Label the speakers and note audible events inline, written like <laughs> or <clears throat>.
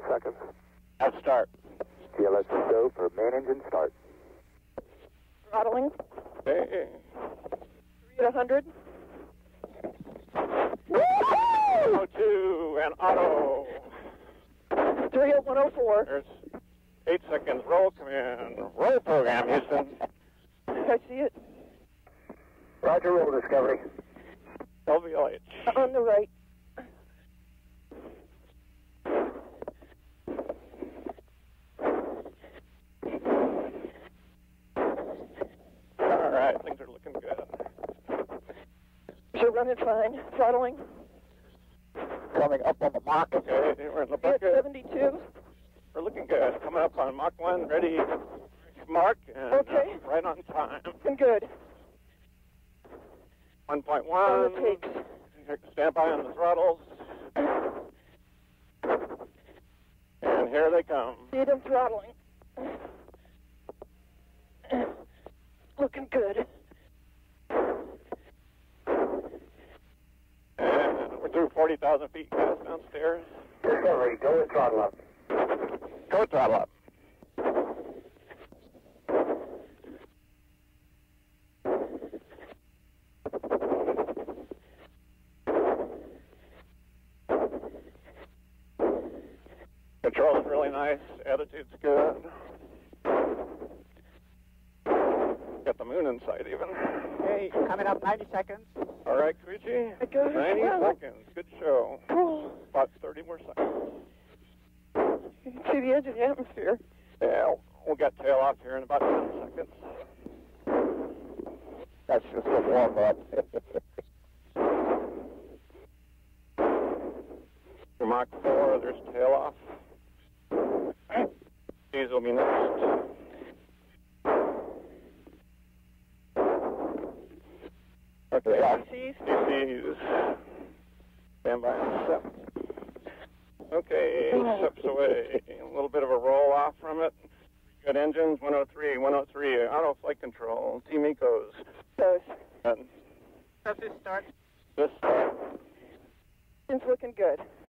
Speaker 1: 10 seconds.
Speaker 2: At start.
Speaker 1: GLS go for main engine start.
Speaker 3: Throttling.
Speaker 2: Okay.
Speaker 3: Three at 100.
Speaker 2: Oh, two and auto.
Speaker 3: Three at 104.
Speaker 2: There's eight seconds. Roll command. Roll program, Houston.
Speaker 3: I see it.
Speaker 1: Roger, roll Discovery.
Speaker 2: LVLH.
Speaker 3: On the right.
Speaker 2: All right, things are looking good.
Speaker 3: You're running fine. Throttling.
Speaker 2: Coming up on the Mach. Okay, we're in the
Speaker 3: Three at
Speaker 2: bucket.
Speaker 3: 72.
Speaker 2: We're looking good. Coming up on Mach 1, ready. Mark, and
Speaker 3: Okay.
Speaker 2: uh, right on time.
Speaker 3: Looking good.
Speaker 2: 1.1.
Speaker 3: On the takes.
Speaker 2: Stand by on the throttles. And here they come.
Speaker 3: See them throttling. <clears throat> Looking good.
Speaker 2: And we're through 40,000 feet gas downstairs.
Speaker 1: Discovery, go with throttle up.
Speaker 2: Go throttle up. Control's really nice. Attitude's good. Got the moon in sight even.
Speaker 4: Hey, coming up 90 seconds.
Speaker 2: All right, Koichi.
Speaker 3: I got
Speaker 2: 90
Speaker 3: Wow.
Speaker 2: seconds. Good show. About 30 more seconds.
Speaker 3: You can see the edge of the atmosphere.
Speaker 2: Yeah, we'll get tail off here in about 10 seconds. That's just a warm up. <laughs> Mach 4, there's tail off. Stand by on Okay, SEP's away. A little bit of a roll off from it. Good engines, 103, 103, auto flight control, Team Ecos.
Speaker 3: Those.
Speaker 2: And
Speaker 4: Does this start?
Speaker 2: this
Speaker 3: It's looking good.